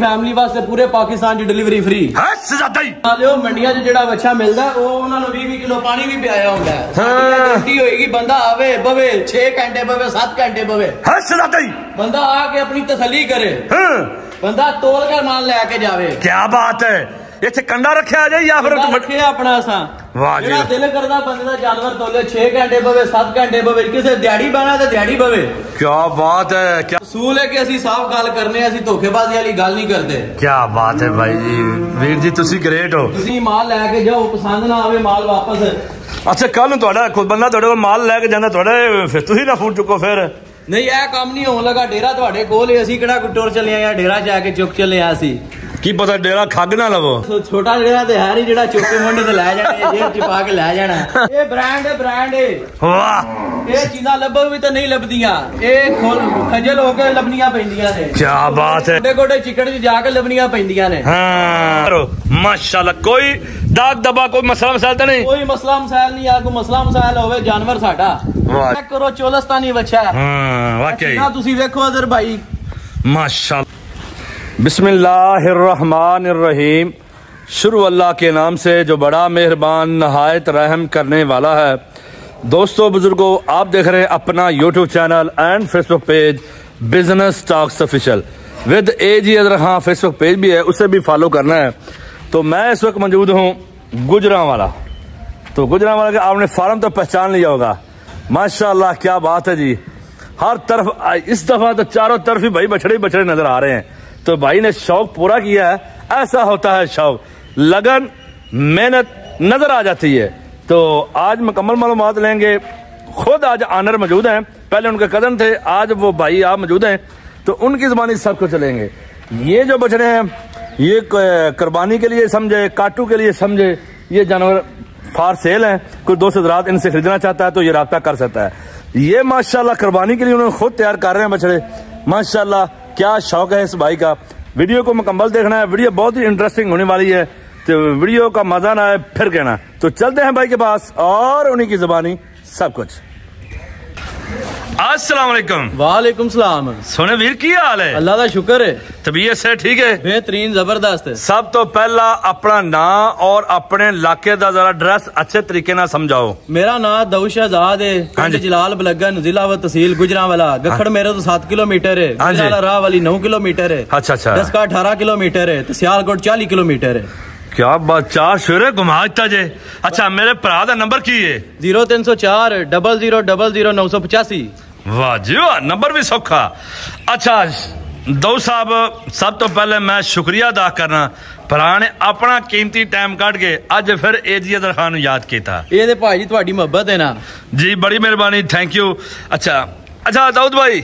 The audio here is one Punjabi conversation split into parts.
ਫੈਮਿਲੀ ਵਾਸਤੇ ਪੂਰੇ ਪਾਕਿਸਤਾਨ 'ਚ ਡਿਲੀਵਰੀ ਫ੍ਰੀ ਹੈ ਸਜ਼ਾਦਾ ਹੀ ਨਾਲਿਓ ਮੰਡੀਆਂ 'ਚ ਜਿਹੜਾ ਬੱਚਾ ਮਿਲਦਾ ਉਹ ਉਹਨਾਂ ਨੂੰ 20 20 ਕਿਲੋ ਪਾਣੀ ਵੀ ਪਿਆਇਆ ਹੁੰਦਾ ਹਾਂ। ਗਰੰਟੀ ਹੋਏਗੀ ਬੰਦਾ ਆਵੇ ਬਵੇ 6 ਘੰਟੇ ਬਵੇ 7 ਘੰਟੇ ਬਵੇ। ਹੈ ਸਜ਼ਾਦਾ ਹੀ ਬੰਦਾ ਆ ਕੇ ਆਪਣੀ ਤਸੱਲੀ ਕਰੇ। ਹਾਂ। ਬੰਦਾ ਤੋਲ ਕੇ ਮਾਲ ਲੈ ਕੇ ਜਾਵੇ। ਕੀ ਬਾਤ ਹੈ। ਇੱਥੇ ਕੰਡਾ ਰੱਖਿਆ ਜਾਏ ਜਾਂ ਫਿਰ ਰੱਖੇ ਆਪਣਾ ਅਸਾਂ ਵਾਹ ਜੀ। ਜਿਹੜਾ ਦਿਲ ਕਰਦਾ ਬੰਦੇ ਦਾ ਜਾਨਵਰ ਤੋਲੇ 6 ਘੰਟੇ ਬਵੇ 7 ਘੰਟੇ ਬਵੇ ਕਿਸੇ ਦਿਹਾੜੀ ਬਣਾ ਤੇ ਦਿਹਾੜੀ ਬਵੇ। ਕੀ ਬਾਤ ਹੈ ਕੀ ਅਸੂਲ ਹੈ ਕਿ ਅਸੀਂ ਸਾਫ਼ ਗੱਲ ਕਰਨੇ ਆ ਅਸੀਂ ਧੋਖੇਬਾਜ਼ੀ ਵਾਲੀ ਗੱਲ ਨਹੀਂ ਕਰਦੇ। ਕੀ ਬਾਤ ਹੈ ਭਾਈ ਜੀ। ਵੀਰ ਜੀ ਤੁਸੀਂ ਗ੍ਰੇਟ ਹੋ। ਤੁਸੀਂ ਮਾਲ ਲੈ ਕੇ ਜਾਓ ਪਸੰਦ ਨਾ ਆਵੇ ਮਾਲ ਵਾਪਸ। ਅੱਛਾ ਕੱਲ ਨੂੰ ਤੁਹਾਡਾ ਕੋਈ ਬੰਦਾ ਤੁਹਾਡੇ ਕੋਲ ਮਾਲ ਲੈ ਕੇ ਜਾਂਦਾ ਤੁਹਾਡੇ ਫਿਰ ਤੁਸੀਂ ਨਾ ਫੋਨ ਚੁੱਕੋ ਫਿਰ। ਨਹੀਂ ਇਹ ਕੰਮ ਨਹੀਂ ਹੋਣ ਲੱਗਾ ਡੇਰਾ ਤੁਹਾਡੇ ਕੋਲ ਹੀ ਅਸੀਂ ਕਿਹੜਾ ਕੋਈ ਟੁਰ ਚੱਲੇ ਆ ਡੇਰਾ ਜਾ ਕੇ ਚੁੱਕ ਚੱਲੇ ਆ ਅਸੀਂ। ਕੀ ਪਤਾ ਡੇਰਾ ਖੱਗ ਨਾ ਲਵੋ। ਛੋਟਾ ਡੇਰਾ ਤੇ ਹੈ ਨਹੀਂ ਜਿਹੜਾ ਚੁੱਕ ਮੁੰਡੇ ਤੇ ਲੈ ਜਾਣਾ ਇਹ ਜੇਬ ਚ ਪਾ ਕੇ ਲੈ ਜਾਣਾ। ਇਹ ਬ੍ਰਾਂਡ ਹੈ ਬ੍ਰਾਂਡ ਹੈ ਵਾਹ। ਇਹ ਚੀਜ਼ਾਂ ਲੱਭਣ ਵੀ ਤਾਂ ਨਹੀਂ ਲੱਭਦੀਆਂ। ਇਹ ਖੋਲ ਖਜਲ ਹੋ ਕੇ ਲੱਭਣੀਆਂ ਪੈਂਦੀਆਂ ਨੇ। ਕੀ ਬਾਤ ਹੈ। ਗੋਡੇ ਚਿਕੜ 'ਚ ਜਾ ਕੇ ਲੱਭਣੀਆਂ ਪੈਂਦੀਆਂ ਨੇ। ਹਾਂ। ਮਾਸ਼ਾਅੱਲਾ ਕੋਈ ਦਾਗ ਦਬਾ ਕੋਈ ਮਸਲਾ ਮਸਾਲ ਤਾਂ ਨਹੀਂ? ਕੋਈ ਮਸਲਾ ਮਸਾਇਲ ਨਹੀਂ ਆ ਕੋਈ ਮਸਲਾ ਮਸਾਇਲ ਹੋਵੇ ਜਾਨਵਰ ਸਾਡਾ। ਵਾਹ। ਚੈੱਕ ਕਰੋ ਚੋਲਸਤਾਨੀ ਬੱਚਾ ਹੈ ਵਾਕਈ ਨਾ ਤੁਸੀਂ ਵੇਖੋ ਅਦਰ ਭਾਈ। بسم اللہ الرحمن الرحیم۔ شروع اللہ کے نام سے جو بڑا مہربان، نہایت رحم کرنے والا ہے۔ دوستو بزرگوں آپ دیکھ رہے ہیں اپنا YouTube channel and Facebook page business talks official with A G ہاں فیس بک پیج بھی ہے، اسے بھی فالو کرنا ہے۔ تو میں اس وقت موجود ہوں گجراں والا تو گجراں والا کہ آپ نے فارم تو پہچان لیا ہوگا۔ ماشاءاللہ، کیا بات ہے جی۔ ہر طرف، اس دفعہ تو چاروں طرف ہی بھائی بچڑے بچڑے نظر آ رہے ہیں۔ تو بھائی نے شوق پورا کیا ہے، ایسا ہوتا ہے شوق۔ لگن، محنت نظر آ جاتی ہے۔ تو آج مکمل معلومات لیں گے۔ خود آج آنر موجود ہیں۔ پہلے ان کے قدم تھے، آج وہ بھائی آپ موجود ہیں۔ تو ان کی زبانی سب کو چلیں گے۔ یہ جو بچڑے ہیں، یہ قربانی کے لیے سمجھے، کاٹو کے لیے سمجھے، یہ جانور فار سیل ہیں۔ کوئی دوست حضرات ان سے خریدنا چاہتا ہے تو یہ رابطہ کر سکتا ہے۔ یہ ماشاءاللہ قربانی کے لیے انہوں نے خود تیار کر رہے ہیں بچڑے ماشاءاللہ کیا شوق ہے اس بھائی کا؟ ویڈیو کو مکمل دیکھنا ہے۔ ویڈیو بہت ہی انٹرسٹنگ ہونے والی ہے۔ تو ویڈیو کا مزہ نہ آئے پھر کہنا۔ تو چلتے ہیں بھائی کے پاس اور انہی کی زبانی، سب کچھ۔ السلام علیکم۔ وعلیکم السلام۔ سونے ویر کی حال ہے؟ اللہ دا شکر ہے۔ طبیعت سے ٹھیک ہے؟ بہترین زبردست ہے۔ سب تو پہلا اپنا نام اور اپنے علاقے دا ذرا ڈریس اچھے طریقے نہ سمجھاؤ۔ میرا نام دو شہزاد ہے۔ ہاں جی۔ پنڈ جلال بلگن ضلع و تحصیل گجراوالا ہاں۔ گکھڑ میرے تو 7 کلومیٹر ہے۔ ہاں جی۔ گجراوالا راہ والی 9 کلومیٹر ہے۔ اچھا اچھا۔ دس کا 18 کلومیٹر ہے۔ سیالکوٹ 40 کلومیٹر ہے۔ کیا بات چار شیرے گما دیتا جے۔ اچھا میرے پرا دا نمبر کی ہے؟ 0304 ڈبل 000 985 ਵਾਹ ਜੀ ਵਾਹ ਨੰਬਰ ਵੀ ਸੌਖਾ। ਅੱਛਾ ਦੋ ਸਾਹਿਬ ਸਭ ਤੋਂ ਪਹਿਲੇ ਮੈਂ ਸ਼ੁਕਰੀਆ ਅਦਾ ਕਰਨਾ। ਭਰਾ ਨੇ ਆਪਣਾ ਕੀਮਤੀ ਟਾਈਮ ਕੱਢ ਕੇ ਅੱਜ ਫਿਰ ਏਜੀ ਅਦਰ ਖਾਨ ਨੂੰ ਯਾਦ ਕੀਤਾ। ਇਹ ਤੇ ਭਾਈ ਜੀ ਤੁਹਾਡੀ ਮੁਹੱਬਤ ਹੈ ਨਾ। ਜੀ ਬੜੀ ਮਿਹਰਬਾਨੀ ਥੈਂਕ ਯੂ ਅੱਛਾ ਅੱਛਾ ਦਾਊਦ ਭਾਈ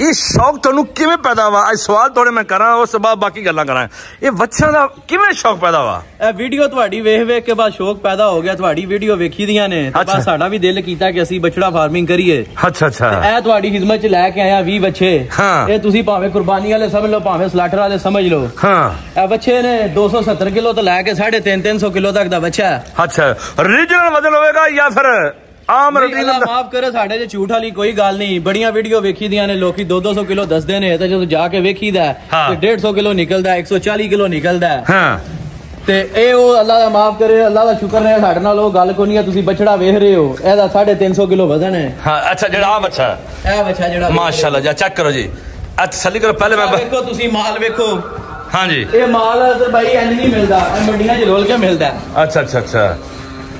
ਇਹ ਸ਼ੌਕ ਤੁਹਾਨੂੰ ਕਿਵੇਂ ਪੈਦਾ ਵਾ? ਅੱਜ ਸਵਾਲ ਤੁਹਾਡੇ ਮੈਂ ਕਰਾਂ ਉਸ ਤੋਂ ਬਾਅਦ ਬਾਕੀ ਗੱਲਾਂ ਕਰਾਂ ਇਹ ਬੱਚਿਆਂ ਦਾ ਕਿਵੇਂ ਸ਼ੌਕ ਪੈਦਾ ਵਾ? ਇਹ ਵੀਡੀਓ ਤੁਹਾਡੀ ਵੇਖ ਵੇਖ ਕੇ ਬਾਅਦ ਸ਼ੌਕ ਪੈਦਾ ਹੋ ਗਿਆ ਤੁਹਾਡੀ ਵੀਡੀਓ ਵੇਖੀ ਦੀਆਂ ਨੇ। ਤੇ। ਬਸ ਸਾਡਾ ਵੀ ਦਿਲ ਕੀਤਾ ਕਿ ਅਸੀਂ ਬਛੜਾ ਫਾਰਮਿੰਗ ਕਰੀਏ। ਅੱਛਾ ਅੱਛਾ। ਇਹ ਤੁਹਾਡੀ ਖਿਦਮਤ ਚ ਲੈ ਕੇ ਆਇਆ 20 ਬੱਚੇ ਹਾਂ। ਇਹ ਤੁਸੀਂ ਭਾਵੇਂ ਕੁਰਬਾਨੀ ਵਾਲੇ ਸਮਝ ਲਓ ਭਾਵੇਂ ਸਲਾਟਰ ਵਾਲੇ ਸਮਝ ਲਓ। ਹਾਂ। ਇਹ ਬੱਚੇ ਨੇ 270 ਕਿਲੋ ਤੋਂ ਲੈ ਕੇ 3.5 300 ਕਿਲੋ ਤੱਕ ਦਾ ਬੱਚਾ ਹੈ ਅੱਛਾ। ਰੀਜਨਲ ਵਜ਼ਨ ਹੋਵੇਗਾ ਜਾਂ ਫਿਰ ਆਮ ਰੂਟੀਨ ਅੱਲਾ ਮਾਫ ਕਰੇ ਸਾਡੇ ਚ ਝੂਠ ਵਾਲੀ ਕੋਈ ਗੱਲ ਨਹੀਂ। ਬੜੀਆਂ ਵੀਡੀਓ ਵੇਖੀ ਦੀਆਂ ਨੇ ਲੋਕੀ 2-200 ਕਿਲੋ ਦੱਸਦੇ ਨੇ ਤੇ ਜਦੋਂ ਜਾ ਕੇ ਵੇਖੀਦਾ। ਤੇ 150 ਕਿਲੋ ਨਿਕਲਦਾ ਹੈ, 140 ਕਿਲੋ ਨਿਕਲਦਾ ਹੈ। ਤੇ ਇਹ ਉਹ ਅੱਲਾ ਦਾ ਮਾਫ ਕਰੇ ਅੱਲਾ ਦਾ ਸ਼ੁਕਰ ਹੈ ਸਾਡੇ ਨਾਲ ਉਹ ਗੱਲ ਕੋਈ ਨਹੀਂ ਤੁਸੀਂ ਬਛੜਾ ਵੇਖ ਰਹੇ ਹੋ ਇਹਦਾ 350 ਕਿਲੋ ਵਜ਼ਨ ਹੈ। ਹਾਂ ਅੱਛਾ ਜਿਹੜਾ ਆ ਬੱਚਾ ਇਹ ਬੱਚਾ ਜਿਹੜਾ ਮਾਸ਼ਾਅੱਲਾ ਜੀ ਚੈੱਕ ਕਰੋ ਜੀ। ਅੱਛਾ ਤਸੱਲੀ ਕਰੋ ਪਹਿਲੇ ਮੈਂ ਵੇਖੋ ਤੁਸੀਂ ਮਾਲ ਵੇਖੋ। ਹਾਂਜੀ। ਇਹ ਮਾਲ ਅਸਰ ਭਾਈ ਇੰਜ ਨਹੀਂ ਮਿਲਦਾ ਇਹ ਮੰਡੀਆਂ 'ਚ ਰੋਲ ਕੇ ਮਿਲਦਾ। ਅੱਛਾ ਅੱਛਾ ਅੱਛਾ।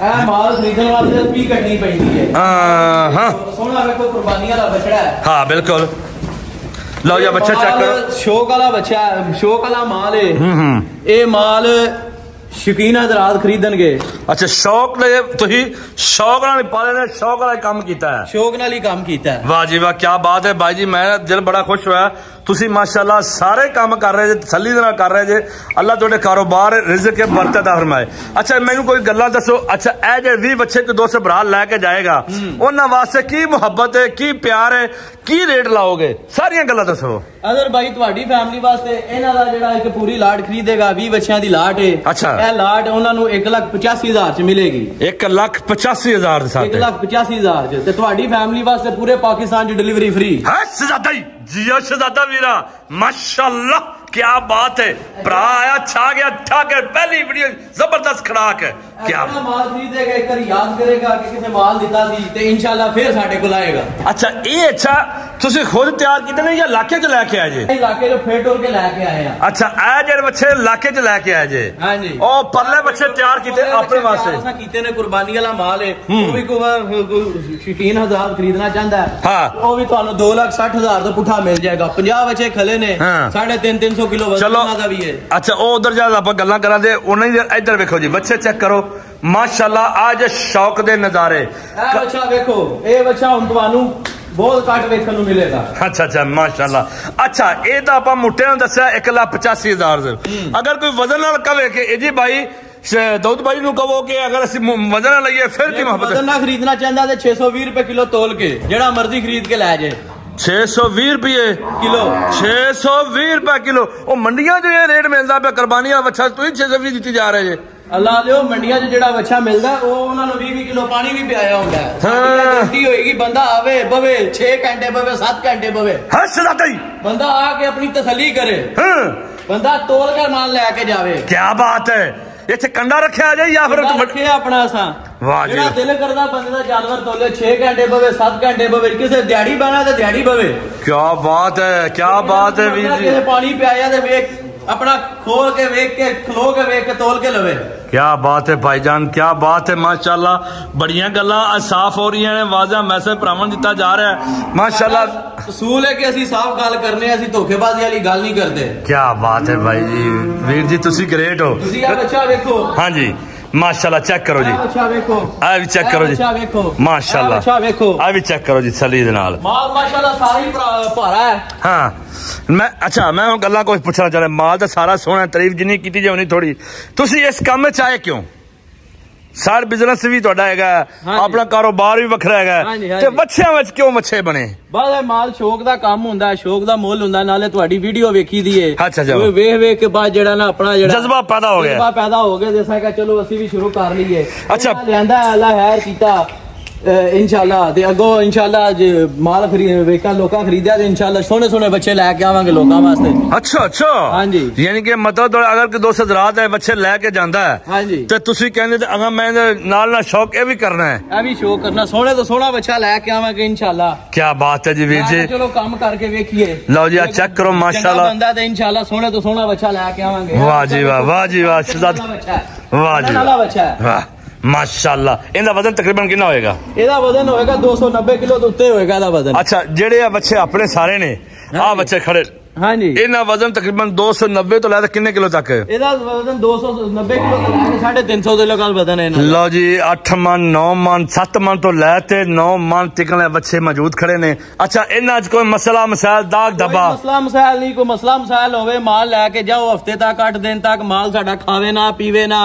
ਇਹ ਮਾਲ ਖਰੀਦਣ ਵਾਸਤੇ ਵੀ ਕੱਟਣੀ ਪੈਂਦੀ ਹੈ। ਹਾਂ ਹਾਂ। ਸੋਹਣਾ ਵੇਖੋ ਕੁਰਬਾਨੀਆਂ ਦਾ ਬਛੜਾ ਹੈ। ਹਾਂ ਬਿਲਕੁਲ। ਲਓ ਜੀ ਆਹ ਬੱਚਾ ਚੈੱਕ ਕਰੋ। ਸ਼ੋਕ ਵਾਲਾ ਬੱਚਾ ਹੈ, ਸ਼ੋਕ ਵਾਲਾ ਮਾਲ ਹੈ ਹੂੰ ਹੂੰ। ਇਹ ਮਾਲ ਸ਼ਕੀਨ ਹਜ਼ਰਾਤ ਖਰੀਦਣਗੇ। ਅੱਛਾ ਸ਼ੌਕ ਤੁਸੀਂ ਸ਼ੌਕ ਨਾਲ ਹੀ ਪਾਲੇ ਨੇ ਸ਼ੌਕ ਵਾਲਾ ਕੰਮ ਕੀਤਾ ਹੈ। ਸ਼ੋਕ ਨਾਲ ਹੀ ਕੰਮ ਕੀਤਾ ਹੈ। ਵਾਹ ਜੀ ਵਾਹ ਕੀ ਬਾਤ ਹੈ ਭਾਈ ਜੀ ਮੇਰਾ ਦਿਲ ਬੜਾ ਖੁਸ਼ ਹੋਇਆ। ਤੁਸੀਂ ਮਾਸ਼ਾਅੱਲਾ ਸਾਰੇ ਕੰਮ ਕਰ ਰਹੇ ਜੇ ਤਸੱਲੀ ਦੇ ਨਾਲ ਕਰ ਰਹੇ ਜੇ ਅੱਲਾ ਤੁਹਾਡੇ ਕਾਰੋਬਾਰ ਰਿਜ਼ਕ ਕੇ ਬਰਕਤ ਦਾ ਫਰਮਾਏ। ਅੱਛਾ ਮੈਨੂੰ ਕੋਈ ਗੱਲਾਂ ਦੱਸੋ? ਅੱਛਾ ਇਹ ਜੇ 20 ਬੱਚੇ ਕੋ ਦੋਸਤ ਭਰਾ ਲੈ ਕੇ ਜਾਏਗਾ ਉਹਨਾਂ ਵਾਸਤੇ ਕੀ ਮੁਹੱਬਤ ਹੈ ਕੀ ਪਿਆਰ ਹੈ ਕੀ ਰੇਟ ਲਾਓਗੇ? ਸਾਰੀਆਂ ਗੱਲਾਂ ਦੱਸੋ। ਅਦਰ ਭਾਈ ਤੁਹਾਡੀ ਫੈਮਿਲੀ ਵਾਸਤੇ ਇਹਨਾਂ ਦਾ ਜਿਹੜਾ ਇੱਕ ਪੂਰੀ ਲਾਟ ਖਰੀਦੇਗਾ 20 ਬੱਚਿਆਂ ਦੀ ਲਾਟ ਹੈ ਅੱਛਾ। ਇਹ ਲਾਟ ਉਹਨਾਂ ਨੂੰ 185000 ਚ ਮਿਲੇਗੀ। 1 ਲੱਖ 85 ਹਜ਼ਾਰ ਦੇ ਸਾਥ 185000 ਚ। ਤੇ ਤੁਹਾਡੀ ਫੈਮਿਲੀ ਵਾਸਤੇ ਪੂਰੇ ਪਾਕਿਸਤਾਨ ਚ ਡਿਲੀਵਰੀ ਫ੍ਰੀ ਹੈ ਸ਼ਹਜ਼ਾਦਾ ਹੀ ਜੀਓ ਸ਼ਹਜ਼ਾਦਾ ਵੀਰਾ ਮਾਸ਼ਾਅੱਲਾ کیا بات ہے؟ برا آیا چھا گیا چھا کے پہلی ویڈیو زبردست کھڑاک ہے۔ اچھا، کیا مال خریدے گا ایک یاد کرے گا کہ کسے مال دیتا دی تے انشاءاللہ پھر ساڈے کو لائے گا۔ اچھا اے اچھا تسی خود تیار کیتے ہیں یا لاکھے جو لے کے آئے جی؟ جے علاقے جو پھیٹ اور کے لے کے آئے ہیں۔ اچھا اے جڑے بچے لاکھے جو لے کے آئے جی؟ ہاں جی۔ او پرلے بچے تیار کیتے ہیں اپنے ماں سے کیتے ہیں قربانی اللہ مال ہے۔ وہ بھی شکین ہزار خریدنا چاہندا ہے۔ ہاں۔ او بھی تانوں دو لاکھ 60 ہزار تو پٹھا مل جائے گا۔ 50 بچے کھلے نے ہاں۔ 3.5 300 ਕਿਲੋ ਵਜ਼ਨ ਚਲੋ। ਉਹਨਾਂ ਦਾ ਵੀ ਹੈ। ਅੱਛਾ ਉਹ ਉਧਰ ਜਾ ਆਪਾਂ ਗੱਲਾਂ ਕਰਾਂਗੇ ਉਹਨਾਂ ਦੀ ਇੱਧਰ ਵੇਖੋ ਜੀ ਬੱਚੇ ਚੈੱਕ ਕਰੋ। ਮਾਸ਼ਾਅੱਲਾ ਅੱਜ ਸ਼ੌਕ ਦੇ ਨਜ਼ਾਰੇ। ਇਹ ਬੱਚਾ ਵੇਖੋ ਇਹ ਬੱਚਾ ਹੁਣ ਤੁਹਾਨੂੰ ਬਹੁਤ ਘੱਟ ਵੇਖਣ ਨੂੰ ਮਿਲੇਗਾ। ਅੱਛਾ ਅੱਛਾ ਮਾਸ਼ਾਅੱਲਾ। ਅੱਛਾ ਇਹ ਤਾਂ ਆਪਾਂ ਮੁੱਟਿਆਂ ਨੂੰ ਦੱਸਿਆ 185000 ਦੇ। ਅਗਰ ਕੋਈ ਵਜ਼ਨ ਨਾਲ ਕਵੇ ਕਿ ਇਹ ਜੀ ਭਾਈ ਦਾਊਦ ਭਾਈ ਨੂੰ ਕਹੋ ਕਿ ਅਗਰ ਅਸੀਂ ਵਜ਼ਨ ਲਈਏ ਫਿਰ ਕੀ ਮੁਹੱਬਤ ਵਜ਼ਨ ਨਾ ਖਰੀਦਣਾ ਚਾਹੁੰਦਾ ਤੇ 620 ਰੁਪਏ ਕਿਲੋ ਤੋਲ ਕੇ ਜਿਹੜਾ ਮਰਜ਼ੀ ਖਰੀਦ ਕੇ ਲੈ ਜਾਏ 620 ਰੁਪਏ ਕਿਲੋ 620 ਰੁਪਏ ਕਿਲੋ ਉਹ ਮੰਡੀਆਂ 'ਚ ਇਹ ਰੇਟ ਮਿਲਦਾ ਪਿਆ ਕੁਰਬਾਨੀਆਂ ਬੱਚਾ ਤੁਸੀਂ 620 ਦਿੱਤੀ ਜਾ ਰਹੇ ਜੇ ਅੱਲਾ ਦਿਓ ਮੰਡੀਆਂ 'ਚ ਜਿਹੜਾ ਬੱਚਾ ਮਿਲਦਾ ਉਹ ਉਹਨਾਂ ਨੂੰ 20 ਕਿਲੋ ਪਾਣੀ ਵੀ ਪਿਆਇਆ ਹੁੰਦਾ ਹੈ ਸਾਡੀ ਤਾਂ ਹਾਂ। ਗਰੰਟੀ ਹੋਏਗੀ ਬੰਦਾ ਆਵੇ ਬਵੇ 6 ਘੰਟੇ ਬਵੇ 7 ਘੰਟੇ ਬਵੇ ਹਾਂ ਸਦਾਈ ਬੰਦਾ ਆ ਕੇ ਆਪਣੀ ਤਸੱਲੀ ਕਰੇ ਹਾਂ ਬੰਦਾ ਤੋਲ ਕੇ ਮਾਲ ਲੈ ਕੇ ਜਾਵੇ ਕੀ ਬਾਤ ਹੈ ਇੱਥੇ ਕੰਡਾ ਰੱਖਿਆ ਜਾਏ ਜਾਂ ਫਿਰ ਬੰਦਾ ਰੱਖੇ ਆਪਣਾ ਅਸਾਂ ਵਾਹ ਜੀ। ਜਿਹੜਾ ਦਿਲ ਕਰਦਾ ਬੰਦੇ ਦਾ ਜਾਨਵਰ ਤੋਲੇ 6 ਘੰਟੇ ਬਵੇ 7 ਘੰਟੇ ਬਵੇ ਕਿਸੇ ਦਿਹਾੜੀ ਬਣਾ ਤੇ ਦਿਹਾੜੀ ਬਵੇ। ਕੀ ਬਾਤ ਹੈ ਕੀ ਬਾਤ ਹੈ ਵੀਰ ਜੀ। ਕਿਸੇ ਪਾਣੀ ਪਿਆਇਆ ਤੇ ਵੇਖ ਆਪਣਾ ਖੋਲ ਕੇ ਵੇਖ ਕੇ ਖਲੋ ਕੇ ਵੇਖ ਕੇ ਤੋਲ ਕੇ ਲਵੇ। کیا بات ہے بھائی جان کیا بات ہے؟ ماشاءاللہ بڑیاں گلہ صاف ہو رہی ہیں واضح میسج پرامن جتا جا رہا ہے۔ ماشاءاللہ اصول ہے کہ اسی صاف گال کرنے اسی دھوکے بازی علی گال نہیں کرتے۔ کیا بات ہے بھائی جی۔ ویر جی تسی گریٹ ہو۔ تسی اچھا دیکھو ہاں جی۔ ਮਾਸ਼ਾਅੱਲਾ ਚੈੱਕ ਕਰੋ ਜੀ ਬੱਚਾ ਵੇਖੋ ਆ ਵੀ ਚੈੱਕ ਕਰੋ ਜੀ ਬੱਚਾ ਵੇਖੋ ਮਾਸ਼ਾਅੱਲਾ ਬੱਚਾ ਵੇਖੋ ਆ ਵੀ ਚੈੱਕ ਕਰੋ ਜੀ ਸਲੀ ਦੇ ਨਾਲ ਮਾਲ ਮਾਸ਼ਾਅੱਲਾ ਸਾਰਾ ਭਰਾ- ਹੈ ਹਾਂ ਮੈਂ ਅੱਛਾ ਮੈਂ ਹੁਣ ਗੱਲਾਂ ਕੁਝ ਪੁੱਛਣਾ ਚਾਹੁੰਦਾ ਮਾਲ ਤਾਂ ਸਾਰਾ ਸੋਹਣਾ ਤਾਰੀਫ ਜਿੰਨੀ ਕੀਤੀ ਜਾਉਣੀ ਥੋੜੀ ਤੁਸੀਂ ਇਸ ਕੰਮ ਵਿੱਚ ਆਏ ਕਿਉਂ ਸਾਰ ਬਿਜ਼ਨਸ ਵੀ ਤੁਹਾਡਾ ਹੈਗਾ। ਆਪਣਾ ਕਾਰੋਬਾਰ ਵੀ ਵੱਖਰਾ ਹੈਗਾ ਤੇ। ਬੱਚਿਆਂ ਵਿੱਚ ਕਿਉਂ ਮੱਛੇ ਬਣੇ ਇਹ ਮਾਲ ਸ਼ੌਕ ਦਾ ਕੰਮ ਹੁੰਦਾ ਹੈ ਸ਼ੌਕ ਦਾ ਮੁੱਲ ਹੁੰਦਾ ਨਾਲੇ ਤੁਹਾਡੀ ਵੀਡੀਓ ਵੇਖੀ ਦੀ ਏ। ਉਹ ਵੇਖ ਵੇਖ ਕੇ ਬਾਅਦ ਜਿਹੜਾ ਨਾ ਆਪਣਾ ਜਿਹੜਾ ਜਜ਼ਬਾ ਪੈਦਾ ਹੋ ਗਿਆ ਜਜ਼ਬਾ ਪੈਦਾ ਹੋ ਗਿਆ ਜਿਸਾ ਕਿ ਚਲੋ ਅਸੀਂ ਵੀ ਸ਼ੁਰੂ ਕਰ ਲਈਏ ਅੱਛਾ। ਲਿਆਂਦਾ ਅੱਲਾ ਹੈਰ ਕੀਤਾ ਇਨਸ਼ਾਅੱਲਾ ਤੇ ਅੱਗੋਂ ਇਨਸ਼ਾਅੱਲਾ ਮਾਲ ਖਰੀਦ ਵੇਖਾਂ ਲੋਕਾਂ ਖਰੀਦਿਆ ਤੇ ਇਨਸ਼ਾਅੱਲਾ ਸੋਹਣੇ ਸੋਹਣੇ ਬੱਚੇ ਲੈ ਕੇ ਆਵਾਂਗੇ ਲੋਕਾਂ ਵਾਸਤੇ। ਅੱਛਾ ਅੱਛਾ। ਹਾਂਜੀ। ਯਾਨੀ ਕਿ ਮਤਲਬ ਅਗਰ ਕੋਈ ਦੋਸਤ ਰਾਤ ਹੈ ਬੱਚੇ ਲੈ ਕੇ ਜਾਂਦਾ ਹੈ ਹਾਂਜੀ। ਤੇ ਤੁਸੀਂ ਕਹਿੰਦੇ ਤੇ ਅਗਰ ਮੈਂ ਨਾਲ ਨਾਲ ਸ਼ੌਕ ਇਹ ਵੀ ਕਰਨਾ ਹੈ। ਇਹ ਵੀ ਸ਼ੋਅ ਕਰਨਾ ਸੋਹਣੇ ਤੋਂ ਸੋਹਣਾ ਬੱਚਾ ਲੈ ਕੇ ਆਵਾਂਗੇ ਇਨਸ਼ਾਅੱਲਾ। ਕੀ ਬਾਤ ਹੈ ਜੀ ਵੀਰ ਜੀ। ਚਲੋ ਕੰਮ ਕਰਕੇ ਵੇਖੀਏ। ਲਓ ਜੀ, ਆਹ check ਕਰੋ, ਮਾਸ਼ਾਅੱਲਾ। ਬੰਦਾ ਤੇ ਇਨਸ਼ਾਅੱਲਾ ਸੋਹਣੇ ਤੋਂ ਸੋਹਣਾ ਬੱਚਾ ਲੈ ਕੇ ਆਵਾਂਗੇ। ਵਾਹ ਜੀ ਵਾਹ, ਵਾਹ ਜੀ ਵਾਹ, ਸ਼ਹਜ਼ਾਦ- ਵਾਹ ਜੀ ਨਾਲਾ ਬੱਚਾ ਵਾਹ। ਮਾਸ਼ਾਅੱਲਾ ਇਹਦਾ ਵਜ਼ਨ ਤਕਰੀਬਨ ਕਿੰਨਾ ਹੋਏਗਾ? ਇਹਦਾ ਵਜ਼ਨ ਹੋਏਗਾ 290 ਕਿਲੋ ਤੋਂ ਉੱਤੇ ਹੋਏਗਾ ਇਹਦਾ ਵਜ਼ਨ। ਅੱਛਾ ਜਿਹੜੇ ਆ ਬੱਚੇ ਆਪਣੇ ਸਾਰੇ ਨੇ ਆ ਹਾਂਜੀ। ਬੱਚੇ ਖੜੇ। ਹਾਂਜੀ। ਇਹਨਾਂ ਵਜ਼ਨ ਤਕਰੀਬਨ 290 ਤੋਂ ਲੈ ਕੇ ਕਿੰਨੇ ਕਿਲੋ ਤੱਕ? ਇਹਦਾ ਵਜ਼ਨ 290 ਕਿਲੋ ਤੋਂ ਲੈ ਕੇ 350 ਦੇ ਲਗਾਲ ਵਜ਼ਨ ਹੈ ਇਹਨਾਂ ਲਓ ਜੀ 8 ਮਨ 9 ਮਨ 7 ਮਨ ਤੋਂ ਲੈ ਤੇ 9 ਮਨ ਤੱਕ ਬੱਚੇ ਮੌਜੂਦ ਖੜੇ ਨੇ। ਅੱਛਾ ਇਹਨਾਂ 'ਚ ਕੋਈ ਮਸਲਾ ਮਸਾਇਲ ਦਾਗ ਦਬਾ? ਮਸਲਾ ਮਸਾਇਲ ਨਹੀਂ ਕੋਈ ਮਸਲਾ ਮਸਾਇਲ ਹੋਵੇ ਮਾਲ ਲੈ ਕੇ ਜਾਓ ਹਫ਼ਤੇ ਤੱਕ 8 ਦਿਨ ਤੱਕ ਮਾਲ ਸਾਡਾ ਖਾਵੇ ਨਾ ਪੀਵੇ ਨਾ।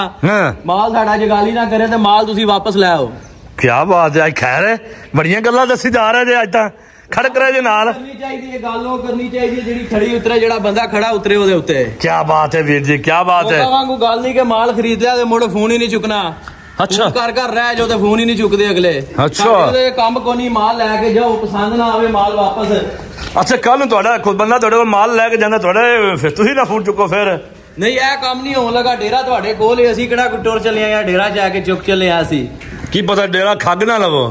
ਮਾਲ ਸਾਡਾ ਜਗਾਲੀ ਨਾ ਕਰੇ ਤੇ ਮਾਲ ਤੁਸੀਂ ਵਾਪਸ ਲੈ ਆਓ। ਕੀ ਬਾਤ ਹੈ ਖੈਰ ਬੜੀਆਂ ਗੱਲਾਂ ਦੱਸੀ ਜਾ ਰਹੇ ਜੇ ਅੱਜ ਤਾਂ। ਖੜਕ ਰਹੇ ਜੇ ਨਾਲ। ਕਰਨੀ ਚਾਹੀਦੀ ਹੈ ਗੱਲ ਉਹ ਕਰਨੀ ਚਾਹੀਦੀ ਹੈ ਜਿਹੜੀ ਖੜੀ ਉਤਰੇ ਜਿਹੜਾ ਬੰਦਾ ਖੜਾ ਉਤਰੇ ਉਹਦੇ ਉੱਤੇ। ਕੀ ਬਾਤ ਹੈ ਵੀਰ ਜੀ ਕੀ ਬਾਤ ਹੈ। ਵਾਂਗੂ ਗੱਲ ਨਹੀਂ ਕਿ ਮਾਲ ਖਰੀਦ ਲਿਆ ਤੇ ਮੁੜ ਫੋਨ ਹੀ ਨਹੀਂ ਚੁੱਕਣਾ। ਅੱਛਾ। ਫੋਨ ਕਰ ਕਰ ਰਹਿ ਜਾਓ ਤੇ ਫੋਨ ਹੀ ਨਹੀਂ ਚੁੱਕਦੇ ਅਗਲੇ। ਅੱਛਾ। ਸਾਡੇ ਉਹਦੇ ਕੰਮ ਕੋ ਨਹੀਂ ਮਾਲ ਲੈ ਕੇ ਜਾਓ ਪਸੰਦ ਨਾ ਆਵੇ ਮਾਲ ਵਾਪਸ। ਅੱਛਾ ਕੱਲ ਨੂੰ ਤੁਹਾਡਾ ਕੋਈ ਬੰਦਾ ਤੁਹਾਡੇ ਕੋਲ ਮਾਲ ਲੈ ਕੇ ਜਾਂਦਾ ਤੁਹਾਡੇ ਫਿਰ ਤੁਸੀਂ ਨਾ ਫੋਨ ਚੁੱਕੋ ਫਿਰ। ਨਹੀਂ ਇਹ ਕੰਮ ਨਹੀਂ ਹੋਣ ਲੱਗਾ ਡੇਰਾ ਤੁਹਾਡੇ ਕੋਲ ਹੀ ਅਸੀਂ ਕਿਹੜਾ ਕੋਈ ਟੁਰ ਚੱਲੇ ਆ ਡੇਰਾ ਜਾ ਕੇ ਚੁੱਕ ਚੱਲੇ ਆ ਅਸੀਂ। ਕੀ ਪਤਾ ਡੇਰਾ ਖੱਗ ਨਾ ਲਵੋ।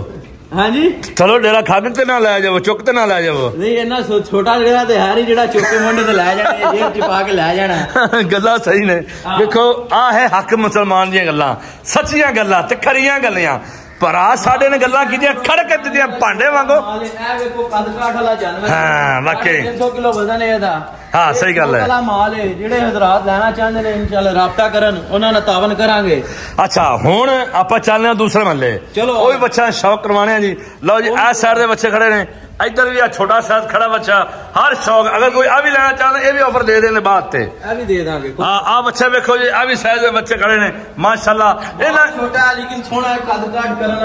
ਹਾਂਜੀ? ਚਲੋ ਡੇਰਾ ਖੱਗ ਤੇ ਨਾ ਲੈ ਜਾਵੋ ਚੁੱਕ ਤੇ ਨਾ ਲੈ ਜਾਵੋ। ਨਹੀਂ ਇਹਨਾਂ ਛੋਟਾ ਡੇਰਾ ਤੇ ਹੈ ਹੀ ਜਿਹੜਾ ਚੁੱਕ ਮੁੰਡੇ ਤੇ ਲੈ ਜਾਣਾ ਜੇਬ ਚ ਪਾ ਕੇ ਲੈ ਜਾਣਾ। ਗੱਲਾਂ ਸਹੀ ਨੇ। ਦੇਖੋ ਆ ਹੈ ਹੱਕ ਮੁਸਲਮਾਨ ਦੀਆਂ ਗੱਲਾਂ ਸੱਚੀਆਂ ਗੱਲਾਂ ਤੇ ਖਰੀਆਂ ਗੱਲਾਂ। ਭਰਾ ਸਾਡੇ ਨੇ ਗੱਲਾਂ ਕੀਤੀਆਂ ਖੜਕ ਦਿੱਤੀਆਂ ਭਾਂਡੇ ਵਾਂਗੋ। ਮਾਲ ਇਹ ਵੇਖੋ ਕੱਦ ਕਾਠ ਵਾਲਾ ਜਾਨਵਰ ਹਾਂ, ਵਾਕਈ। 300 ਕਿਲੋ ਵਜ਼ਨ ਹੈ ਇਹਦਾ। ਹਾਂ, ਸਹੀ ਗੱਲ ਹੈ। ਵਾਲਾ ਮਾਲ ਹੈ ਜਿਹੜੇ ਹਜ਼ਰਾਤ ਲੈਣਾ ਚਾਹੁੰਦੇ ਨੇ ਇਨਸ਼ਾਅੱਲਾ ਰਾਬਤਾ ਕਰਨ ਉਹਨਾਂ ਨਾਲ ਤਾਵਨ ਕਰਾਂਗੇ। ਅੱਛਾ ਹੁਣ ਆਪਾਂ ਚੱਲਦੇ ਹਾਂ ਦੂਸਰੇ ਮਹੱਲੇ। ਚਲੋ। ਉਹ ਵੀ ਬੱਚਾ ਸ਼ੌਕ ਕਰਵਾਣੇ ਆ ਜੀ। ਲਓ ਜੀ ਇਸ ਸਾਈਡ ਦੇ ਬੱਚੇ ਖੜੇ ਨੇ। ਇੱਧਰ ਵੀ ਆ ਛੋਟਾ ਸਾਈਜ਼ ਖੜਾ ਬੱਚਾ ਹਰ ਸ਼ੌਕ ਅਗਰ ਕੋਈ ਆ ਵੀ ਲੈਣਾ ਚਾਹੁੰਦਾ ਇਹ ਵੀ ਆਫਰ ਦੇ ਦੇਣ ਬਾਅਦ ਤੇ ਇਹ ਵੀ ਦੇ ਦਾਂਗੇ ਆ ਆ ਬੱਚੇ ਵੇਖੋ ਜੀ ਆ ਵੀ ਸਾਈਜ਼ ਦੇ ਬੱਚੇ ਖੜੇ ਨੇ ਮਾਸ਼ਾਅੱਲਾ ਇਹਨਾਂ ਛੋਟਾ ਹੈ ਲੇਕਿਨ ਸੋਹਣਾ ਹੈ ਕੱਦ ਕਾਠ ਕਰਨ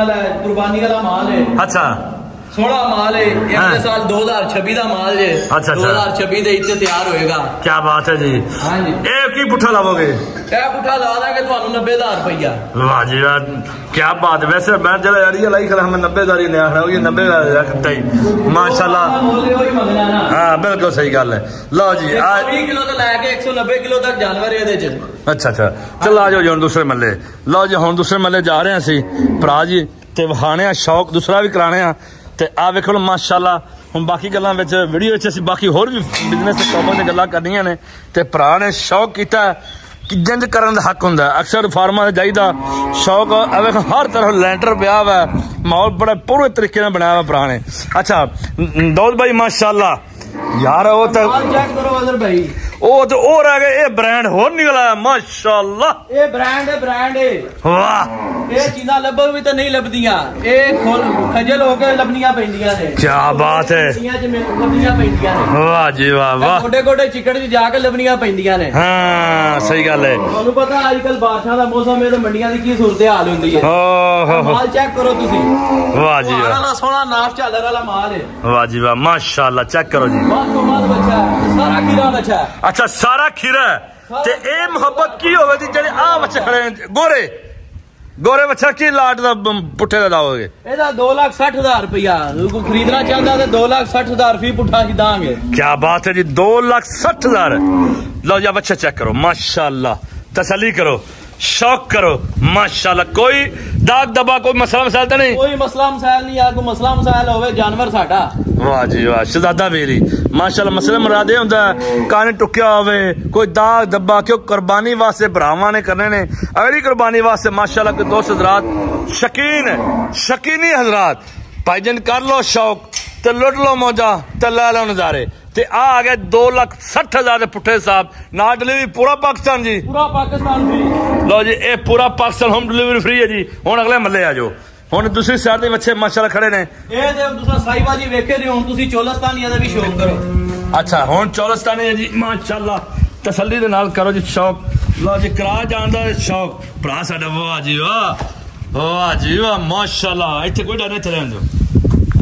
ਹੈ ਹੈ ਸੋਹਣਾ ਮਾਲ ਹੈ ਇੱਕ ਹਾਂ। ਦੇ ਸਾਲ 2026 ਦਾ ਮਾਲ ਜੇ ਅੱਛਾ, ਅੱਛਾ। 2026 ਦੇ ਇੱਥੇ ਤਿਆਰ ਹੋਏਗਾ। ਕੀ ਬਾਤ ਹੈ ਜੀ। ਹਾਂਜੀ। ਇਹ ਕੀ ਪੁੱਠਾ ਲਾਵੋਗੇ? ਇਹ ਪੁੱਠਾ ਲਾ ਦਾਂਗੇ ਤੁਹਾਨੂੰ 90000 ਰੁਪਈਆ। ਵਾਹ ਜੀ ਵਾਹ ਕੀ ਬਾਤ ਵੈਸੇ ਮੈਂ ਜਦ ਅੜੀਆ ਲਾਈ ਖੜਾ ਮੈਂ 90 ਦਾਰੀ ਨੇ ਆਖਣਾ ਉਹ 90 ਦਾ ਰੱਖਤਾ ਹੀ। ਮਾਸ਼ਾਅੱਲਾ। ਹੀ ਹਾਂ ਬਿਲਕੁਲ ਸਹੀ ਗੱਲ ਹੈ। ਲਓ ਜੀ ਆ 120 ਕਿਲੋ ਤੋਂ ਲੈ ਕੇ 190 ਕਿਲੋ ਤੱਕ ਜਾਨਵਰ ਇਹਦੇ ਚ। ਅੱਛਾ ਅੱਛਾ। ਚੱਲ ਆ ਜਾਓ ਜੀ ਹੁਣ ਦੂਸਰੇ ਮੱਲੇ। ਲਓ ਜੀ ਹੁਣ ਦੂਸਰੇ ਮੱਲੇ ਜਾ ਰਹੇ ਹਾਂ ਅਸੀਂ। ਭਰਾ ਜੀ ਤੇ ਵਹਾਣੇ ਆ ਸ਼ੌਕ ਦੂਸਰਾ ਵੀ ਕਰਾਣੇ ਆ। ਤੇ ਆ ਵੇਖੋ ਲਓ, ਮਾਸ਼ਾਅੱਲਾ। ਹੁਣ ਬਾਕੀ ਗੱਲਾਂ ਵਿੱਚ ਵੀਡੀਓ ਵਿੱਚ ਅਸੀਂ ਬਾਕੀ ਹੋਰ ਵੀ ਬਿਜ਼ਨਸ ਦੇ ਟੌਪਿਕ ਤੇ ਗੱਲਾਂ ਕਰਨੀਆਂ ਨੇ। ਤੇ ਭਰਾ ਨੇ ਸ਼ੌਕ ਕੀਤਾ ਕਿ ਜਿੰਜ ਕਰਨ ਦਾ ਹੱਕ ਹੁੰਦਾ। ਅਕਸਰ ਫਾਰਮਾਂ ਦੇ ਜਾਈਦਾ ਸ਼ੌਕ ਆ ਵੇਖ, ਹਰ ਤਰ੍ਹਾਂ ਲੈਂਟਰ ਪਿਆ ਵਾ। ਮਾਹੌਲ ਬੜਾ ਪੂਰੇ ਤਰੀਕੇ ਨਾਲ ਬਣਾਇਆ ਵਾ ਭਰਾ ਨੇ। ਅੱਛਾ ਦੌਦ ਭਾਈ ਮਾਸ਼ਾਅੱਲਾ। ਯਾਰ ਉਹ ਤਾਂ ਚੈੱਕ ਕਰੋ ਅਜ਼ਰ ਭਾਈ। ਉਹ ਤੇ ਉਹ ਰਹਿ ਗਏ ਇਹ ਬ੍ਰਾਂਡ ਹੋਰ ਨਿਕਲ ਮਾਸ਼ਾਅੱਲਾ। ਇਹ ਬ੍ਰਾਂਡ ਹੈ ਬ੍ਰਾਂਡ ਹੈ ਵਾਹ। ਇਹ ਚੀਜ਼ਾਂ ਲੱਭਣ ਵੀ ਤਾਂ ਨਹੀਂ ਲੱਭਦੀਆਂ। ਇਹ ਖੁੱਲ ਖਜਲ ਹੋ ਕੇ ਲੱਭਣੀਆਂ ਪੈਂਦੀਆਂ ਨੇ। ਕੀ ਬਾਤ ਹੈ। ਲੱਭਣੀਆਂ ਪੈਂਦੀਆਂ ਨੇ। ਵਾਹ ਜੀ ਵਾਹ ਵਾਹ। ਗੋਡੇ ਗੋਡੇ ਚਿਕੜ ਚ ਜਾ ਕੇ ਲੱਭਣੀਆਂ ਪੈਂਦੀਆਂ ਨੇ। ਹਾਂ ਸਹੀ ਗੱਲ ਹੈ। ਤੁਹਾਨੂੰ ਪਤਾ ਅੱਜ ਕੱਲ ਬਾਰਿਸ਼ਾਂ ਦਾ ਮੌਸਮ ਹੈ ਤੇ ਮੰਡੀਆਂ ਦੀ ਕੀ ਸੂਰਤ ਹਾਲ ਹੁੰਦੀ ਹੈ। ਓ ਹੋ ਹੋ। ਮਾਲ ਚੈੱਕ ਕਰੋ ਤੁਸੀਂ। ਵਾਹ ਜੀ ਵਾਹ। ਸੋਹਣਾ ਨਾਫ ਝਾਲਰ ਵਾਲਾ ਮਾਲ ਹੈ। ਵਾਹ ਜੀ ਵਾਹ ਮਾਸ਼ਾਅੱਲਾ ਚੈੱਕ ਕਰੋ ਜੀ। ਬਾਤ ਤੋਂ ਬਾਅਦ ਬੱਚਾ ਹੈ ਸਾਰਾ ਕੀੜਾ ਬੱਚਾ ਹੈ ਅੱਛਾ ਸਾਰਾ ਖੀਰਾ ਹੈ। ਤੇ ਇਹ ਮੁਹੱਬਤ ਕੀ ਹੋਵੇ ਦੀ ਜਿਹੜੇ ਆ ਬੱਚੇ ਖੜੇ ਨੇ ਗੋਰੇ ਗੋਰੇ ਬੱਚਾ ਕੀ ਲਾਟ ਦਾ ਬ- ਪੁੱਠੇ ਦਾ ਦਾਓਗੇ ਇਹਦਾ 260000 ਰੁਪਇਆ ਕੋਈ ਖਰੀਦਣਾ ਚਾਹੁੰਦਾ ਤੇ 260000 ਫੀ ਪੁੱਠਾ ਹੀ ਦਾਂਗੇ ਕੀ ਬਾਤ ਹੈ ਜੀ 2 ਲੱਖ 60 ਹਜ਼ਾਰ ਲਓ ਜੀ ਆ ਬੱਚਾ ਚੈੱਕ ਕਰੋ ਮਾਸ਼ਾਅੱਲਾ ਤਸੱਲੀ ਕਰੋ ਸ਼ੌਕ ਕਰੋ ਮਾਸ਼ਾਅੱਲਾ ਕੋਈ ਦਾਗ ਦਬਾ ਕੋਈ ਮਸਲਾ ਮਸਾਲ ਤਾਂ ਨਹੀਂ ਕੋਈ ਮਸਲਾ ਮਸਾਇਲ ਨਹੀਂ ਆ ਕੋਈ ਮਸਲਾ ਮਸਾਇਲ ਹੋਵੇ ਜਾਨਵਰ ਸਾਡਾ ਵਾਹ ਜੀ ਵਾਹ ਸ਼ਹਜ਼ਾਦਾ ਮੇਰੀ ਮਾਸ਼ਾਅੱਲਾ ਮਸਲੇ ਮੁਰਾਦੇ ਹੁੰਦਾ ਹੈ, ਕੰਨ ਟੁੱਕਿਆ ਹੋਵੇ ਕੋਈ ਦਾਗ ਦੱਬਾ ਕਿਉਂ ਕੁਰਬਾਨੀ ਵਾਸਤੇ ਭਰਾਵਾਂ ਨੇ ਕਰਨੇ ਨੇ ਅਗਲੀ ਕੁਰਬਾਨੀ ਵਾਸਤੇ ਮਾਸ਼ਾਅੱਲਾ ਕੋਈ ਦੋਸਤ ਹਜ਼ਰਾਤ ਸ਼ਕੀਨ ਹੈ ਸ਼ਕੀਨੀ ਹਜ਼ਰਾਤ ਤੇ ਲੁੱਟ ਲੋ ਮੌਜਾ ਤੇ ਲੈ ਲਓ ਨਜ਼ਾਰੇ। ਤੇ ਆ ਆ ਗਿਆ 2 ਲੱਖ 60 ਹਜ਼ਾਰ ਦੇ ਪੁੱਠੇ ਸਾਹਿਬ ਨਾ ਡਿਲੀਵਰੀ ਪੂਰਾ ਪਾਕਿਸਤਾਨ ਜੀ। ਪੂਰਾ ਪਾਕਿਸਤਾਨ ਫਰੀ ਲਓ ਜੀ ਇਹ ਪੂਰਾ ਪਾਕਿਸਤਾਨ ਹੋਮ ਡਿਲੀਵਰੀ ਫ੍ਰੀ ਹੈ ਜੀ। ਹੁਣ ਅਗਲੇ ਮੱਲੇ ਆ ਜਾਓ। ਹੁਣ ਦੂਸਰੀ ਸਾਈਡ ਦੇ ਬੱਚੇ ਮਾਸ਼ਾਅੱਲਾ ਖੜੇ ਨੇ। ਇਹ ਤੇ ਤੁਸੀਂ ਸਾਈਬਾਜੀ ਵੇਖੇ ਰਹੇ ਹੋ ਹੁਣ ਤੁਸੀਂ ਚੋਲਸਤਾਨੀਆਂ ਦਾ ਵੀ ਸ਼ੌਕ ਕਰੋ। ਅੱਛਾ ਹੁਣ ਚੌਰਸਤਾਨੀ ਹੈ ਜੀ ਮਾਸ਼ਾਅੱਲਾ। ਤਸੱਲੀ ਦੇ ਨਾਲ ਕਰੋ ਜੀ ਸ਼ੌਕ। ਲਓ ਜੀ ਕਰਾ ਜਾਂਦਾ ਹੈ ਸ਼ੌਕ। ਭਰਾ ਸਾਡਾ ਵਾਹ ਜੀ ਵਾਹ। ਵਾਹ ਜੀ ਵਾਹ ਮਾਸ਼ਾਅੱਲਾ। ਇੱਥੇ ਕੋਈ ਡਰ ਨਹੀਂ ਚਲੇ ਜਾਂਦੇ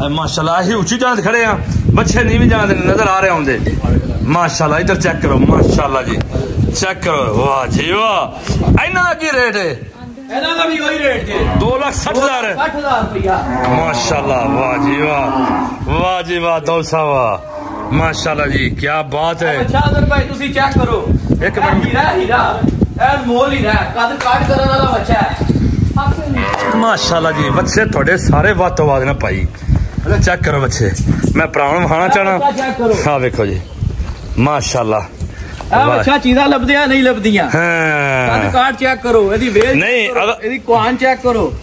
ਮਾਸ਼ਾਅੱਲਾ ਇਹ ਉੱਚੀ ਜਾਂਦ ਖੜੇ ਆ। ਬੱਚੇ ਨਹੀਂ ਵੀ ਜਾਂਦੇ ਨਜ਼ਰ ਆ ਰਹੇ ਹੁੰਦੇ ਮਾਸ਼ਾਅੱਲਾ ਇਧਰ ਚੈੱਕ ਕਰੋ ਮਾਸ਼ਾਅੱਲਾ ਜੀ। ਚੈੱਕ ਕਰੋ। ਵਾਹ ਜੀ ਵਾਹ। ਇਹਨਾਂ ਦਾ ਕੀ ਰੇਟ ਹੈ? ਇਹਨਾਂ ਦਾ ਵੀ ਉਹੀ ਰੇਟ ਜੇ। 2 ਲੱਖ 60000 ਰੁਪਇਆ ਮਾਸ਼ਾਅੱਲਾ ਵਾਹ ਜੀ ਵਾਹ। ਵਾਹ ਜੀ ਵਾਹ ਦੌਸਾ ਵਾਹ। ਮਾਸ਼ਾਅੱਲਾ ਜੀ ਕੀ ਬਾਤ ਹੈ। ਅੱਛਾ ਅਦਰ ਭਾਈ ਤੁਸੀਂ ਚੈੱਕ ਕਰੋ। ਇੱਕ ਮਿੰਟ। ਹੀਰਾ ਹੀਰਾ। ਇਹ ਮੋਲ ਹੀਰਾ ਕਦ ਕਾਟ ਕਰਨ ਵਾਲਾ ਬੱਚਾ ਹੈ। ਮਾਸ਼ਾਅੱਲਾ ਜੀ ਬੱਚੇ ਤੁਹਾਡੇ ਸਾਰੇ ਵੱਧ ਤੋਂ ਵੱਧ ਨਾ ਭਾਈ। ਚੈੱਕ ਕਰੋ ਬੱਚੇ। ਮੈਂ ਵਿਖਾਣਾ ਬੱਚਾ ਚਾਹਣਾ ਹਾਂ ਵੇਖੋ ਜੀ। ਮਾਸ਼ਾਅੱਲਾ। ਵਾਹ। ਬੱਚਾ ਚੀਜ਼ਾਂ ਲੱਭਦੀਆਂ ਨਹੀਂ ਲੱਭਦੀਆਂ। ਹਾਂ। ਕਾਟ ਚੈੱਕ ਕਰੋ ਇਹਦੀ ਵੇਲ ਨਹੀਂ, ਇਹਦੀ ਕੁਆਨ ਚੈੱਕ ਕਰੋ।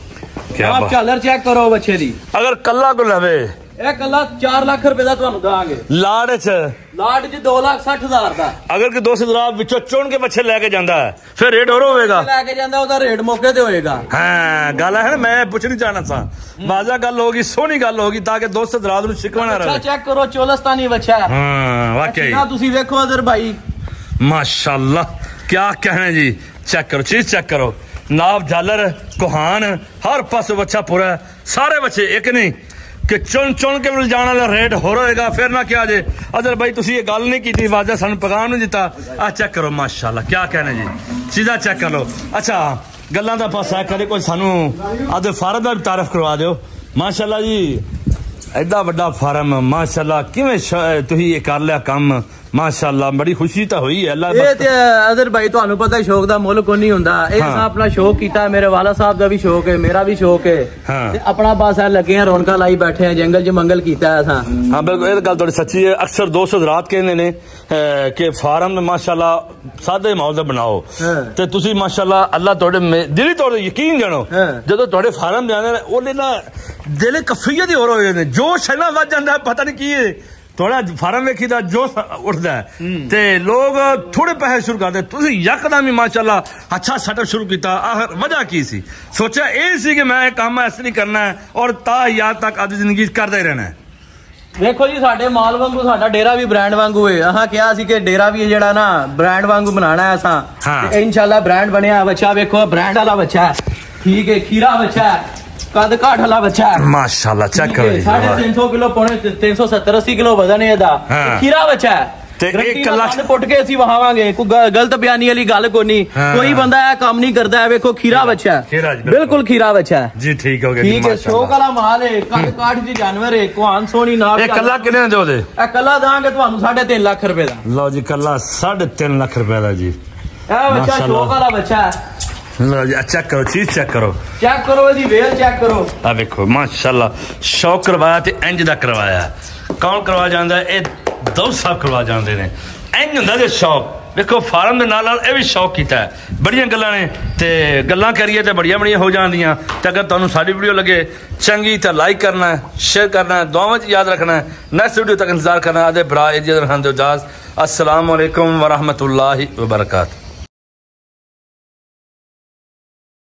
ਆਪ ਝਾਲਰ ਚੈੱਕ ਕਰੋ ਬੱਚੇ ਦੀ। ਅਗਰ ਕੱਲਾ ਕੋ ਲਵੇ। ਇਹ ਕੱਲਾ 4 ਲੱਖ ਰੁਪਏ ਦਾ ਤੁਹਾਨੂੰ ਦਾਂਗੇ। ਲਾੜ ਚ। ਲਾਟ ਜੀ 260000 ਦਾ। ਅਗਰ ਕਿ 2000 ਜਨਾਬ ਵਿੱਚੋਂ ਚੁਣ ਕੇ ਬੱਚੇ ਲੈ ਕੇ ਜਾਂਦਾ ਹੈ ਫਿਰ ਰੇਟ ਹੋਰ ਹੋਵੇਗਾ। ਲੈ ਕੇ ਜਾਂਦਾ ਉਹਦਾ ਰੇਟ ਮੌਕੇ ਤੇ ਹੋਏਗਾ। ਹਾਂ ਗੱਲ ਹੈ ਨਾ ਮੈਂ ਪੁੱਛਣੀ ਚਾਹਣਾ ਸਾਂ। ਬਾਜ਼ਾ ਗੱਲ ਹੋਗੀ ਸੋਹਣੀ ਗੱਲ ਹੋਗੀ ਤਾਂ ਕਿ ਦੋਸਤ ਜਨਾਬ ਨੂੰ ਸ਼ਿਕਵਾ ਰਹੇ ਚੈੱਕ ਕਰੋ ਚੋਲਸਤਾਨੀ ਬੱਚਾ ਹਾਂ ਵਾਕਈ। ਨਾ ਤੁਸੀਂ ਵੇਖੋ ਅਦਰ ਭਾਈ। ਮਾਸ਼ਾਅੱਲਾ ਕੀ ਕਹਿਣਾ ਜੀ। ਚੈੱਕ ਕਰੋ ਚੀਜ਼ ਚੈੱਕ ਕਰੋ। ਨਾਬ ਜਾਲਰ ਕੋਹਾਨ ਹਰ ਪਾਸੇ ਬੱਚਾ ਪੂਰਾ ਸਾਰੇ ਬੱਚੇ ਇੱਕ ਨਹੀਂ ਕਿ ਚੁਣ ਚੁਣ ਕੇ ਮਿਲ ਜਾਣ ਵਾਲਾ ਰੇਟ ਹੋਰ ਹੋਏਗਾ, ਫਿਰ ਨਾ ਕਿਹਾ ਜੇ। ਅਦਰ ਭਾਈ ਤੁਸੀਂ ਇਹ ਗੱਲ ਨਹੀਂ ਕੀਤੀ, ਵਾਜਾ ਸਾਨੂੰ ਪੈਗਾਮ ਨਹੀਂ ਦਿੱਤਾ। ਆ ਚੈੱਕ ਕਰੋ, ਮਾਸ਼ਾਅੱਲਾ ਕੀ ਕਹਿਣਾ ਜੀ। ਚੀਜ਼ਾਂ ਚੈੱਕ ਕਰ ਲਓ। ਅੱਛਾ, ਗੱਲਾਂ ਦਾ ਪਾਸਾ ਕਰੇ ਕੋਈ ਸਾਨੂੰ ਆਦੇ ਫਾਰਮ ਦਾ ਵੀ ਤਾਰਫ ਕਰਵਾ ਦਿਓ। ਮਾਸ਼ਾਅੱਲਾ ਜੀ ਐਡਾ ਵੱਡਾ ਫਾਰਮ ਮਾਸ਼ਾਅੱਲਾ ਕਿਵੇਂ ਸ਼- ਤੁਸੀਂ ਇਹ ਕਰ ਲਿਆ ਕੰਮ ਮਾਸ਼ਾਅੱਲਾ ਬੜੀ ਖੁਸ਼ੀ ਤਾਂ ਹੋਈ ਹੈ ਅੱਲਾ ਇਹ ਤੇ ਅਦਰ ਭਾਈ ਤੁਹਾਨੂੰ ਪਤਾ ਸ਼ੌਕ ਦਾ ਮੁੱਲ ਕੋਈ ਨਹੀਂ ਹੁੰਦਾ ਇਹ। ਤਾਂ ਆਪਣਾ ਸ਼ੌਕ ਕੀਤਾ ਮੇਰੇ ਵਾਲਾ ਸਾਹਿਬ ਦਾ ਵੀ ਸ਼ੌਕ ਹੈ ਮੇਰਾ ਵੀ ਸ਼ੌਕ ਹੈ। ਤੇ ਆਪਣਾ ਬਸ ਇਹ ਲੱਗੇ ਆ ਰੌਣਕਾਂ ਲਾਈ ਬੈਠੇ ਆ ਜੰਗਲ 'ਚ ਮੰਗਲ ਕੀਤਾ ਹੈ ਅਸਾਂ ਹਾਂ ਬਿਲਕੁਲ ਇਹ ਗੱਲ ਤੁਹਾਡੀ ਸੱਚੀ ਹੈ ਅਕਸਰ ਦੋਸਤ ਰਾਤ ਕਹਿੰਦੇ ਨੇ ਕਿ ਫਾਰਮ ਮਾਸ਼ਾਅੱਲਾ ਸਾਦੇ ਮਾਹੌਲ ਦਾ ਬਣਾਓ। ਤੇ ਤੁਸੀਂ ਮਾਸ਼ਾਅੱਲਾ ਅੱਲਾ ਤੁਹਾਡੇ ਦਿਲੀ ਤੌਰ ਤੇ ਯਕੀਨ ਜਾਣੋ। ਜਦੋਂ ਤੁਹਾਡੇ ਫਾਰਮ ਦੇ ਆਉਂਦੇ ਨੇ ਉਹਦੇ ਨਾ ਦਿਲ ਕਫੀਅਤ ਹੀ ਹੋਰ ਹੋ ਜਾਂਦੇ ਨੇ ਜੋਸ਼ ਇਹਨਾਂ ਵੱਜ ਜਾਂਦਾ ਹੈ, ਪਤਾ ਨਹੀਂ ਕੀ ਹੈ ਥੋੜਾ ਫਾਰਮ ਵੇਖੀਦਾ ਜੋਸ਼ ਉੱਠਦਾ ਹੈ। ਤੇ ਲੋਕ ਥੋੜੇ ਪੈਸੇ ਸ਼ੁਰੂ ਕਰਦੇ। ਤੁਸੀਂ ਯਕਦਮ ਹੀ ਮਾਸ਼ਾਅੱਲਾ ਅੱਛਾ ਸੈਟਅਪ ਸ਼ੁਰੂ ਕੀਤਾ। ਆਖਰ ਵਜ੍ਹਾ ਕੀ ਸੀ? ਸੋਚਿਆ ਇਹ ਸੀ ਕਿ ਮੈਂ ਇਹ ਕੰਮ ਐਸੇ ਨਹੀਂ ਕਰਨਾ ਹੈ ਔਰ ਤਾਂ ਯਾਦ ਤੱਕ ਆਪਣੀ ਜ਼ਿੰਦਗੀ ਕਰਦਾ ਹੀ ਰਹਿਣਾ ਹੈ। ਵੇਖੋ ਜੀ ਸਾਡੇ ਮਾਲ ਵਾਂਗੂ ਸਾਡਾ ਡੇਰਾ ਵੀ ਬ੍ਰਾਂਡ ਵਾਂਗੂ ਹੈ ਆਹਾਂ ਕਿਹਾ ਸੀ ਕਿ ਡੇਰਾ ਵੀ ਹੈ ਜਿਹੜਾ ਨਾ ਬ੍ਰਾਂਡ ਵਾਂਗੂ ਬਣਾਉਣਾ ਹੈ ਅਸਾਂ। ਹਾਂ। ਤੇ ਇਨਸ਼ਾਅੱਲਾ ਬ੍ਰਾਂਡ ਬਣਿਆ ਬੱਚਾ ਵੇਖੋ ਬ੍ਰਾਂਡ ਵਾਲਾ ਬੱਚਾ ਹੈ। ਠੀਕ ਹੈ ਖੀਰਾ ਬੱਚਾ ਹੈ। ਕੱਦ ਕਾਠ ਵਾਲਾ ਬੱਚਾ ਹੈ। ਮਾਸ਼ਾਅੱਲਾ ਚੈੱਕ ਕਰੋ ਜੀ ਸਾਢੇ 300 ਕਿਲੋ ਪੌਣੇ 370 80 ਕਿਲੋ ਵਜ਼ਨ ਹੈ ਇਹਦਾ। ਖੀਰਾ ਬੱਚਾ ਹੈ। ਤੇ ਇਹ ਨਾਲ ਕੰਨ ਪੁੱਟ ਕੇ ਅਸੀਂ ਵਹਾਵਾਂਗੇ। ਕੋਈ ਗਲਤ ਬਿਆਨੀ ਵਾਲੀ ਗੱਲ ਕੋਈ ਨਹੀਂ। ਕੋਈ ਬੰਦਾ ਇਹ ਕੰਮ ਨਹੀਂ ਕਰਦਾ ਹੈ ਵੇਖੋ ਖੀਰਾ ਬੱਚਾ ਜੀ, ਬਿਲਕੁਲ। ਖੀਰਾ ਬੱਚਾ ਜੀ ਠੀਕ ਹੋ ਗਿਆ ਜੀ ਠੀਕ ਹੈ ਸ਼ੌਕ ਵਾਲਾ ਮਾਲ ਹੈ। ਕੱਦ ਕਾਠ ਦੀ ਜਾਨਵਰ ਹੈ। ਕੁਹਾਨ ਸੋਣੀ ਨਾਪ ਇਹ ਕੱਲਾ ਕਿੰਨੇ ਦੇ ਉਹਦੇ? ਇਹ ਕੱਲਾ ਦਾਂਗੇ ਤੁਹਾਨੂੰ 3.5 ਲੱਖ ਰੁਪਏ ਦਾ। ਲਓ ਜੀ ਕੱਲਾ 3.5 ਲੱਖ ਰੁਪਏ ਦਾ ਜੀ। ਇਹ ਬੱਚਾ। ਸ਼ੌਕ ਵਾਲਾ ਬੱਚਾ ਲਓ ਜੀ ਚੈੱਕ ਕਰੋ ਚੀਜ਼ ਚੈੱਕ ਕਰੋ ਚੈੱਕ ਕਰੋ ਇਹਦੀ ਵੇਲ ਚੈੱਕ ਕਰੋ ਆ ਵੇਖੋ ਮਾਸ਼ਾਅੱਲਾ ਸ਼ੌਕ ਕਰਵਾਇਆ ਤੇ ਇੰਜ ਦਾ ਕਰਵਾਇਆ ਕੌਣ ਕਰਵਾ ਜਾਂਦਾ? ਇਹ ਦੋ ਸਾਹਿਬ ਕਰਵਾ ਜਾਂਦੇ ਨੇ ਇੰਜ ਹੁੰਦਾ ਜੇ ਸ਼ੌਕ ਵੇਖੋ ਫਾਰਮ ਦੇ ਨਾਲ ਨਾਲ ਇਹ ਵੀ ਸ਼ੌਕ ਕੀਤਾ ਬੜੀਆਂ ਗੱਲਾਂ ਨੇ ਤੇ ਗੱਲਾਂ ਕਰੀਏ ਤੇ ਬੜੀਆਂ ਬੜੀਆਂ ਹੋ ਜਾਂਦੀਆਂ ਤੇ ਅਗਰ ਤੁਹਾਨੂੰ ਸਾਡੀ ਵੀਡੀਓ ਲੱਗੇ ਚੰਗੀ ਤਾਂ ਲਾਈਕ ਕਰਨਾ ਸ਼ੇਅਰ ਕਰਨਾ ਹੈ ਦੁਆਵਾਂ 'ਚ ਯਾਦ ਰੱਖਣਾ ਨੈਕਸਟ ਵੀਡੀਓ ਤੱਕ ਇੰਤਜ਼ਾਰ ਕਰਨਾ ਅਦੇ ਭਰਾ ਇਜਾਜ਼ਤ ਰਹਿਣ ਦਿਓ ਇਜਾਜ਼ਤ ਅਸਲਾਮ ਵਾਲੇਕੁਮ ਵਰਹਿਮਤੁਲਾਹਿ ਵਬਰਕਾਤੁਹ